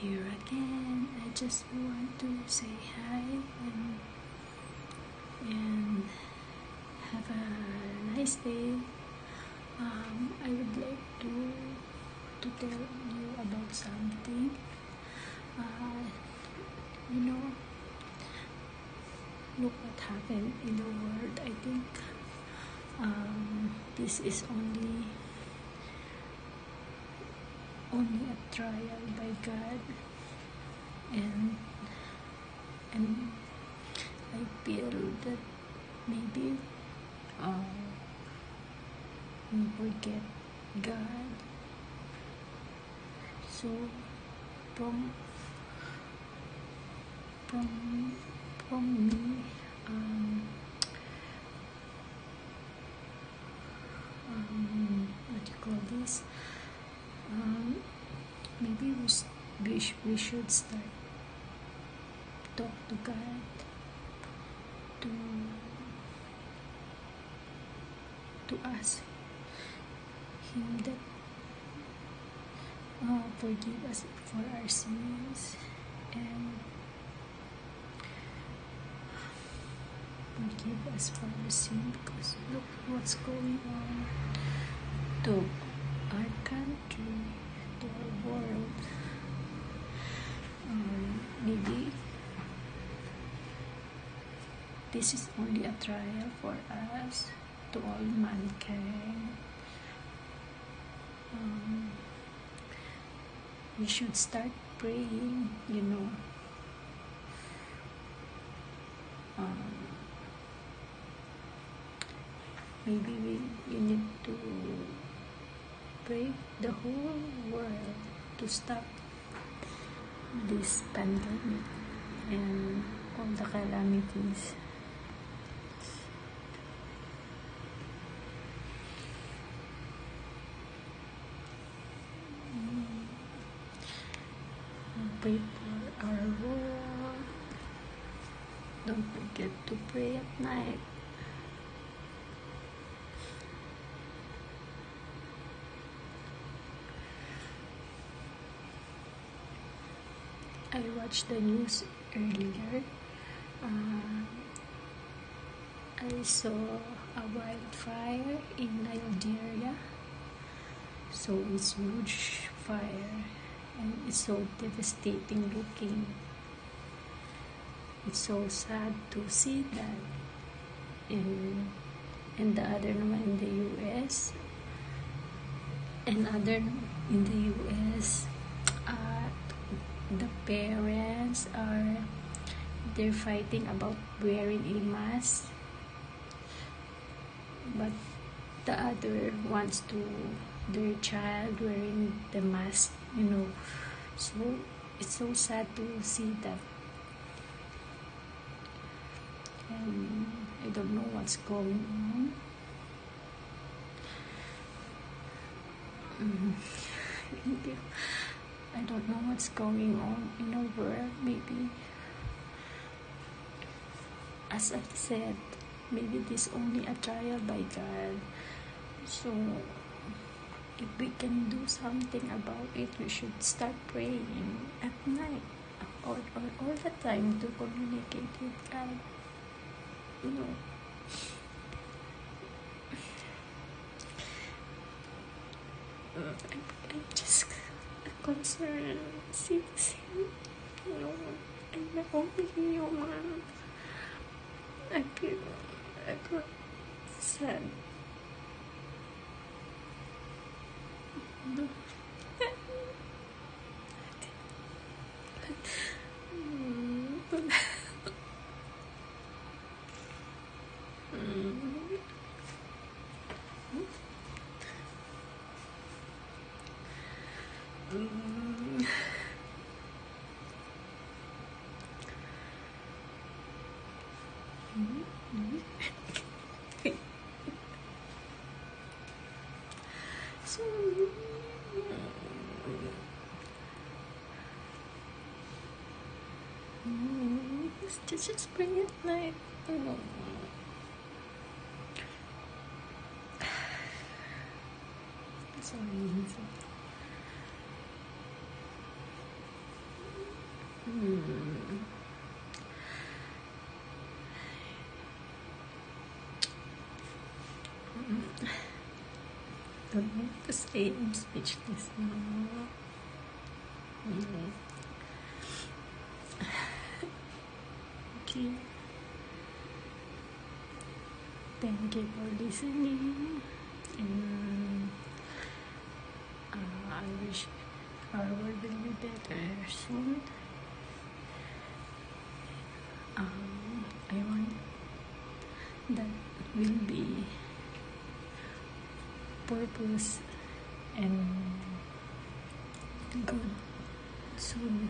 here again. I just want to say hi and, and have a nice day. Um, I would like to to tell you about something. Uh, you know, look what happened in the world. I think um, this is only only a trial by God Feel that maybe uh, we forget God. So from from from me um, um, what do you call this um, maybe we, we, we should start talk to God to ask him that uh, forgive us for our sins and forgive us for our sin because look what's going on to our country, to our world. Um, maybe this is only a trial for us, to all mankind. Um, we should start praying, you know. Um, maybe we, we need to pray the whole world to stop this pandemic and all the calamities. Pray for our world. Don't forget to pray at night. I watched the news earlier. Uh, I saw a wildfire in Nigeria. So it's huge fire and it's so devastating looking. It's so sad to see that. In and the other naman in the US and other in the US uh, the parents are they're fighting about wearing a mask but the other wants to their child wearing the mask you know. So it's so sad to see that. And I don't know what's going on. Mm. I don't know what's going on in the world maybe. As I said maybe this only a trial by God. So if we can do something about it we should start praying at night or, or all the time to communicate with God. You know. I'm, I'm just concerned since you know I'm only human. I feel I feel sad Mm, so just, just bring it like oh. That's all I need Hmm. Don't know what to say. I'm speechless now. Okay. Thank you for listening. And uh, I wish our world will be better soon. Um, I want that will be purpose and good soon.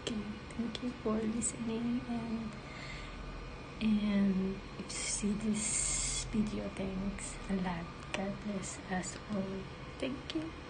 Okay, thank you for listening and and if you see this video, thanks a lot. God bless us all. Thank you.